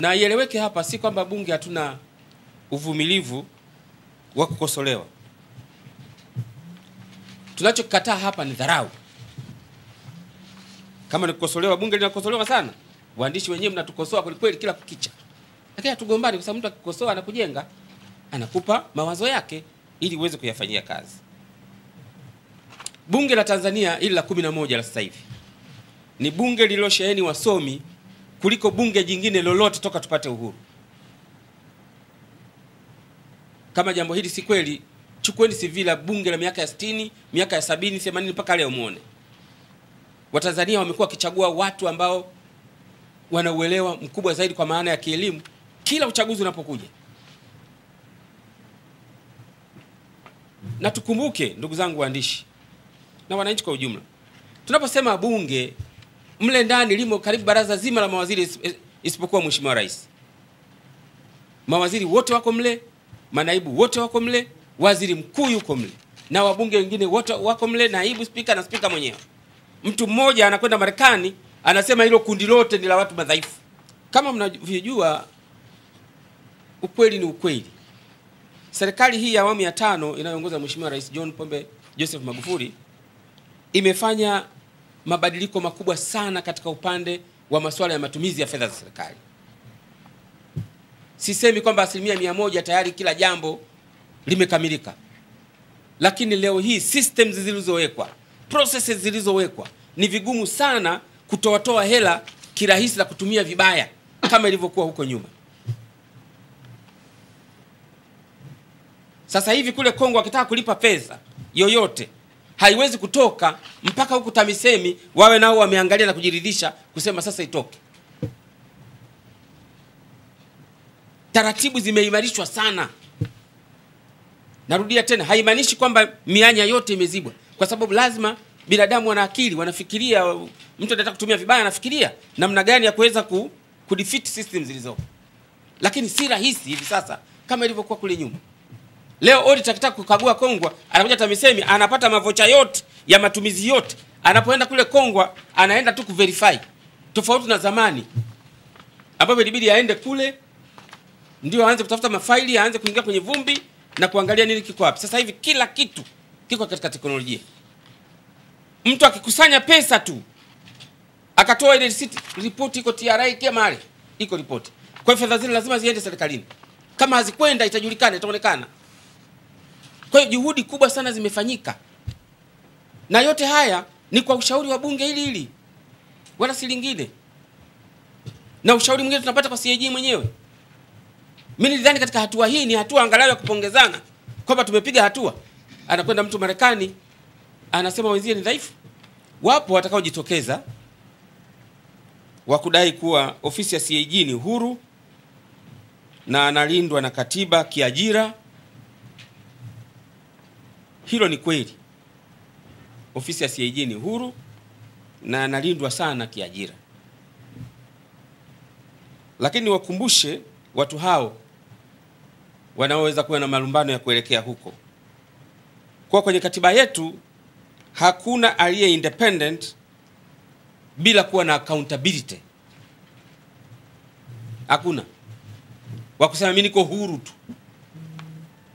Na ieleweke hapa, si kwamba bunge hatuna uvumilivu wa kukosolewa. Tunachokataa hapa ni dharau. Kama ni kukosolewa, bunge linakosolewa sana, waandishi wenyewe mnatukosoa kwelikweli kweli kila kukicha, lakini hatugombani, kwa sababu mtu akikosoa anakujenga, anakupa mawazo yake ili uweze kuyafanyia kazi. Bunge la Tanzania ili la kumi na moja la sasa hivi ni bunge lililosheheni wasomi kuliko bunge jingine lolote toka tupate uhuru. Kama jambo hili si kweli, chukueni CV la bunge la miaka ya 60, miaka ya sabini, 80 mpaka leo muone. Watanzania wamekuwa wakichagua watu ambao wanauelewa mkubwa zaidi kwa maana ya kielimu kila uchaguzi unapokuja. Na tukumbuke ndugu zangu waandishi na wananchi kwa ujumla, tunaposema bunge, mle ndani limo karibu baraza zima la mawaziri isipokuwa Mheshimiwa Rais. Mawaziri wote wako mle, manaibu wote wako mle, waziri mkuu yuko mle, na wabunge wengine wote wako mle, naibu spika na spika mwenyewe. Mtu mmoja anakwenda Marekani anasema hilo kundi lote ni la watu madhaifu. Kama mnavyojua, ukweli ni ukweli. Serikali hii ya awamu ya tano inayoongozwa na Mheshimiwa Rais John Pombe Joseph Magufuli imefanya mabadiliko makubwa sana katika upande wa masuala ya matumizi ya fedha za serikali. Sisemi kwamba asilimia mia moja tayari kila jambo limekamilika, lakini leo hii systems zilizowekwa, processes zilizowekwa, ni vigumu sana kutoatoa hela kirahisi na kutumia vibaya kama ilivyokuwa huko nyuma. Sasa hivi kule Kongo akitaka kulipa pesa yoyote haiwezi kutoka mpaka huku TAMISEMI wawe nao wameangalia na kujiridhisha kusema sasa itoke. Taratibu zimeimarishwa sana. Narudia tena, haimaanishi kwamba mianya yote imezibwa, kwa sababu lazima binadamu wana akili, wanafikiria. Mtu anataka kutumia vibaya, anafikiria namna gani ya kuweza ku, kudefeat system zilizopo, lakini si rahisi hivi sasa kama ilivyokuwa kule nyuma. Leo audit akitaka kukagua Kongwa, anakuja TAMISEMI anapata mavocha yote ya matumizi yote. Anapoenda kule Kongwa, anaenda tu kuverify, tofauti na zamani ambapo ilibidi aende kule ndio aanze kutafuta mafaili, aanze kuingia kwenye vumbi na kuangalia nini kiko wapi. Sasa hivi kila kitu kiko katika teknolojia. Mtu akikusanya pesa tu akatoa ile receipt, ripoti iko TRA kila mahali, iko ripoti. Kwa hiyo fedha zile lazima ziende serikalini. Kama hazikwenda itajulikana, itaonekana. Kwa hiyo juhudi kubwa sana zimefanyika, na yote haya ni kwa ushauri wa bunge hili hili, wala si lingine. Na ushauri mwingine tunapata kwa CAG mwenyewe. Mimi nilidhani katika hatua hii ni hatua angalau ya kupongezana kwamba tumepiga hatua. Anakwenda mtu Marekani anasema wenzie ni dhaifu. Wapo watakaojitokeza wa kudai kuwa ofisi ya CAG ni huru na analindwa na katiba kiajira. Hilo ni kweli, ofisi ya CAG ni huru na analindwa sana kiajira, lakini niwakumbushe watu hao wanaoweza kuwa na malumbano ya kuelekea huko, kwa kwenye katiba yetu hakuna aliye independent bila kuwa na accountability. Hakuna. Wakusema mimi niko huru tu,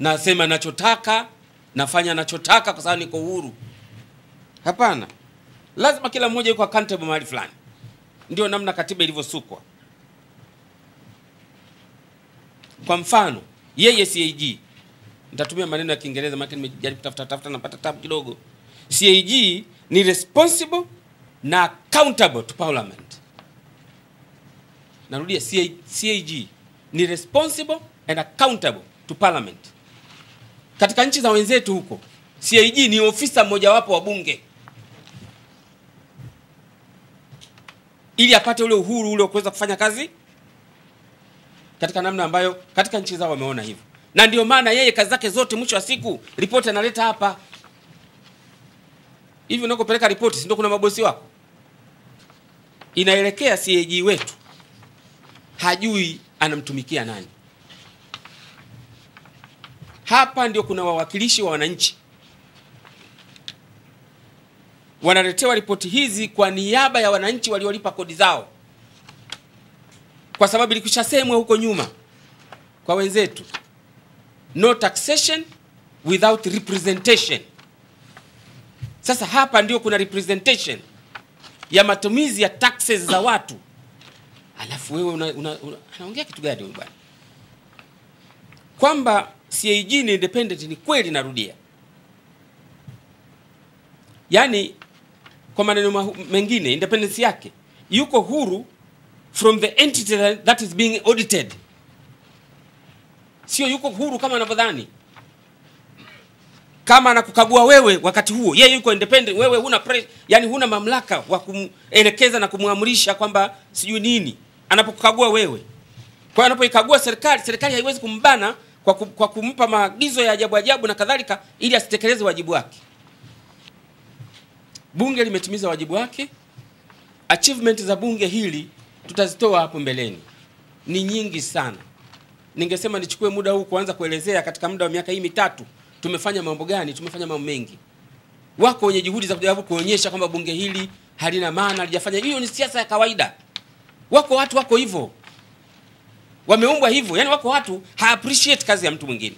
nasema nachotaka, nafanya anachotaka kwa sababu niko huru. Hapana, lazima kila mmoja yuko accountable mahali fulani. Ndio namna katiba ilivyosukwa. Kwa mfano, yeye CAG, nitatumia maneno ya Kiingereza maana nimejaribu kutafuta tafuta, napata tabu kidogo. CAG ni responsible na accountable to parliament. Narudia, CAG ni responsible and accountable to parliament. Katika nchi za wenzetu huko, CAG ni ofisa mmojawapo wa bunge ili apate ule uhuru ule wa kuweza kufanya kazi katika namna ambayo katika nchi zao wameona hivyo, na ndio maana yeye kazi zake zote mwisho wa siku ripoti analeta hapa. Hivi unakopeleka ripoti, si ndio kuna mabosi wako? Inaelekea CAG wetu hajui anamtumikia nani. Hapa ndio kuna wawakilishi wa wananchi wanaletewa ripoti hizi kwa niaba ya wananchi waliolipa kodi zao. kwa sababu ilikwishasemwa huko nyuma kwa wenzetu, no taxation without representation. Sasa hapa ndio kuna representation ya matumizi ya taxes za watu, alafu wewe una, una, una, anaongea kitu gani bwana? Kwamba CAG ni independent ni kweli, narudia, yaani kwa maneno mengine independence yake yuko huru from the entity that is being audited, sio yuko huru kama anavyodhani. Kama anakukagua wewe wakati huo, yeye yuko independent, wewe huna pre, yani huna mamlaka wa kumuelekeza na kumwamrisha kwamba sijui nini anapokukagua wewe. Kwa hiyo anapoikagua serikali, serikali haiwezi kumbana kwa, kum, kwa kumpa maagizo ya ajabu ajabu na kadhalika, ili asitekeleze wajibu wake. Bunge limetimiza wajibu wake. Achievement za bunge hili tutazitoa hapo mbeleni, ni nyingi sana. Ningesema nichukue muda huu kuanza kuelezea katika muda wa miaka hii mitatu tumefanya mambo gani. Tumefanya mambo mengi. Wako wenye juhudi za kujaribu kuonyesha kwamba bunge hili halina maana, halijafanya. Hiyo ni siasa ya kawaida. Wako watu wako hivyo, wameumbwa hivyo, yani wako watu ha appreciate kazi ya mtu mwingine.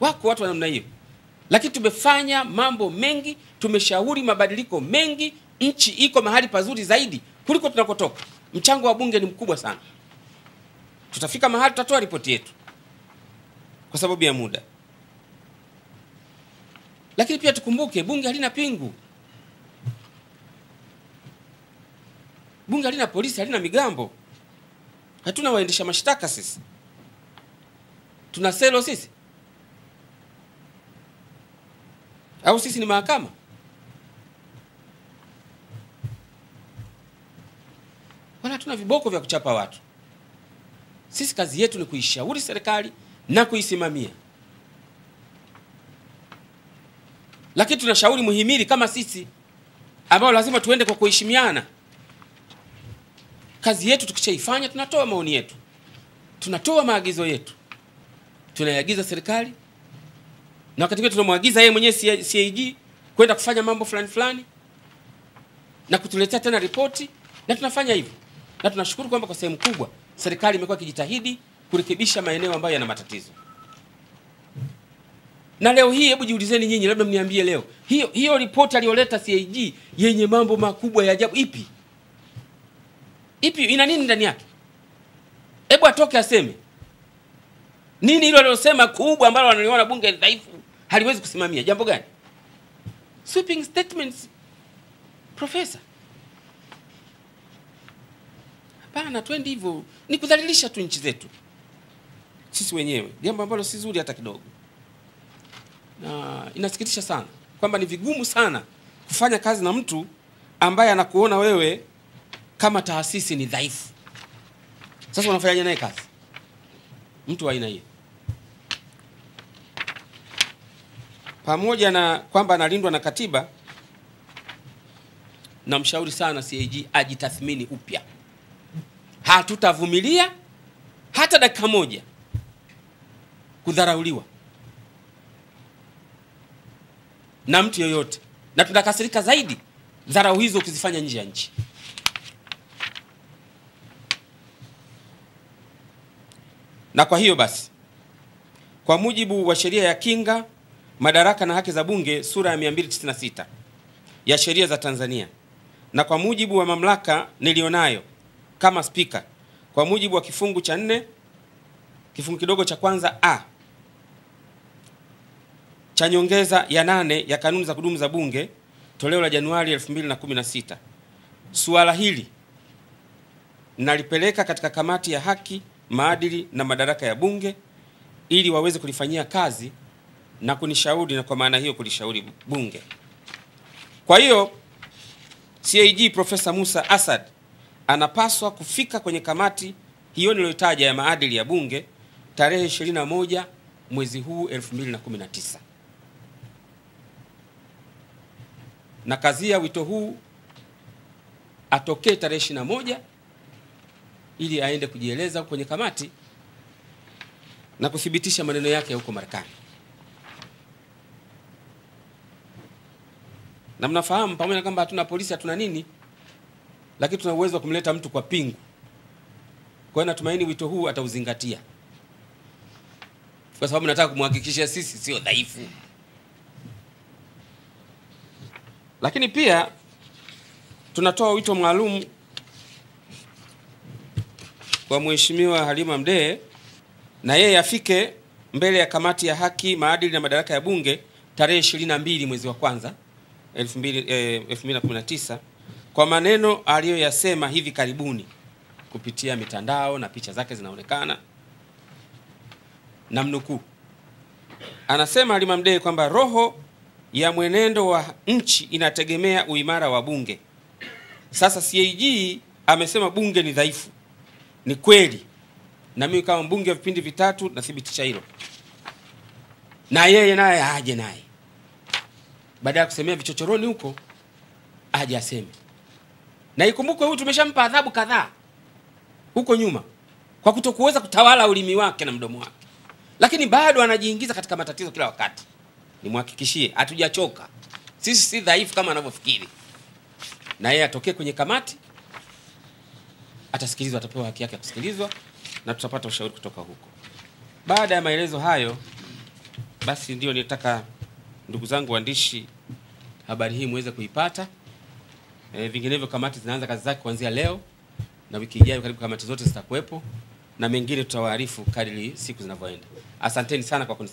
Wako watu wa namna hiyo, lakini tumefanya mambo mengi, tumeshauri mabadiliko mengi. Nchi iko mahali pazuri zaidi kuliko tunakotoka. Mchango wa bunge ni mkubwa sana. Tutafika mahali tutatoa ripoti yetu kwa sababu ya muda, lakini pia tukumbuke bunge halina pingu, bunge halina polisi, halina migambo, hatuna waendesha mashtaka sisi, tuna selo sisi, au sisi ni mahakama? Wala hatuna viboko vya kuchapa watu. Sisi kazi yetu ni kuishauri serikali na kuisimamia, lakini tunashauri muhimili kama sisi ambao lazima tuende kwa kuheshimiana. Kazi yetu tukishaifanya, tunatoa maoni yetu, tunatoa maagizo yetu, tunaiagiza serikali, na wakati tunamwagiza yeye mwenyewe CAG kwenda kufanya mambo fulani fulani na kutuletea tena ripoti, na tunafanya hivyo, na tunashukuru kwamba kwa sehemu kubwa serikali imekuwa ikijitahidi kurekebisha maeneo ambayo yana matatizo. Na leo hii, hebu jiulizeni nyinyi, labda mniambie leo hiyo hiyo ripoti aliyoleta CAG yenye mambo makubwa ya ajabu ipi? Ipi? Ina nini ndani yake? Hebu atoke aseme nini hilo alilosema kubwa ambalo wanaliona bunge dhaifu haliwezi kusimamia jambo gani? Sweeping statements, profesa. Hapana, twendi hivyo, ni kudhalilisha tu nchi zetu sisi wenyewe, jambo ambalo si zuri hata kidogo, na inasikitisha sana kwamba ni vigumu sana kufanya kazi na mtu ambaye anakuona wewe kama taasisi ni dhaifu. Sasa unafanyaje naye kazi mtu wa aina hiyo? Pamoja na kwamba analindwa na katiba, namshauri sana CAG ajitathmini upya. Hatutavumilia hata dakika moja kudharauliwa na mtu yoyote, na tunakasirika zaidi dharau hizo ukizifanya nje ya nchi. Na kwa hiyo basi, kwa mujibu wa sheria ya kinga, madaraka na haki za bunge sura ya 296 ya sheria za Tanzania, na kwa mujibu wa mamlaka nilionayo kama spika, kwa mujibu wa kifungu cha nne kifungu kidogo cha kwanza a cha nyongeza ya nane ya kanuni za kudumu za bunge toleo la Januari 2016, suala hili nalipeleka katika kamati ya haki, maadili na madaraka ya bunge ili waweze kulifanyia kazi na kunishauri, na kwa maana hiyo kulishauri bunge. Kwa hiyo CAG Profesa Musa Asad anapaswa kufika kwenye kamati hiyo niliyotaja ya maadili ya bunge tarehe 21 mwezi huu 2019 na kazia wito huu atokee tarehe 21 ili aende kujieleza kwenye kamati na kuthibitisha maneno yake ya huko Marekani. Na mnafahamu pamoja na kwamba hatuna polisi, hatuna nini, lakini tuna uwezo wa kumleta mtu kwa pingu Kwa hiyo natumaini wito huu atauzingatia, kwa sababu nataka kumhakikishia sisi sio dhaifu. Lakini pia tunatoa wito maalum kwa Mheshimiwa Halima Mdee na yeye afike mbele ya kamati ya haki, maadili na madaraka ya Bunge tarehe 22 mwezi wa kwanza 2000 eh, 2019 kwa maneno aliyoyasema hivi karibuni kupitia mitandao na picha zake zinaonekana, namnukuu. Anasema Halima Mdee kwamba roho ya mwenendo wa nchi inategemea uimara wa bunge. Sasa CAG amesema bunge ni dhaifu. Ni kweli, na mimi kama mbunge wa vipindi vitatu nathibitisha hilo, na yeye naye aje naye, baada ya kusemea vichochoroni huko, aje aseme. Na ikumbukwe huyu tumeshampa adhabu kadhaa. Huko nyuma kwa kutokuweza kutawala ulimi wake na mdomo wake, lakini bado anajiingiza katika matatizo kila wakati. Nimhakikishie hatujachoka. Sisi, si dhaifu kama anavyofikiri, na yeye atokee kwenye kamati, atasikilizwa, atapewa haki yake ya kusikilizwa na tutapata ushauri kutoka huko. Baada ya maelezo hayo, basi ndio nitaka ndugu zangu waandishi habari hii muweze kuipata. E, vinginevyo kamati zinaanza kazi zake kuanzia leo na wiki ijayo karibu kamati zote zitakuwepo na mengine tutawaarifu kadri siku zinavyoenda. Asanteni sana kwa kunisikia.